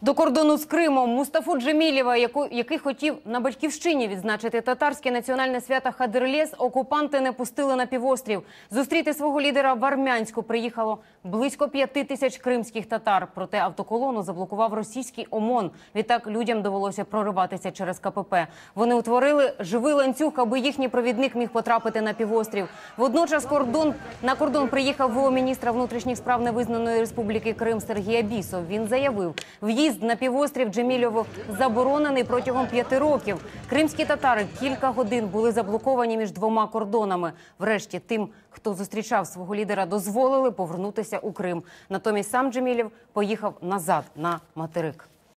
До кордону з Кримом Мустафу Джемілєва, яку, який хотів на батьківщині відзначити татарське національне свято Хадерлес, окупанти не пустили на півострів. Зустріти свого лідера в Армянську приїхало близько п'яти тисяч кримських татар. Проте автоколону заблокував російський ОМОН. Відтак людям довелося прориватися через КПП. Вони утворили живий ланцюг, аби їхній провідник міг потрапити на півострів. Водночас кордон на кордон приїхав ВО міністра внутрішніх справ невизнаної республіки Крим Сергій Абісов. Він заявив, в'їзд на півострів Джемільово заборонений протягом п'яти років. Кримські татари кілька годин були заблоковані між двома кордонами. Врешті тим, хто зустрічав свого лідера, дозволили повернутися у Крим. Натомість сам Джемілєв поїхав назад на материк.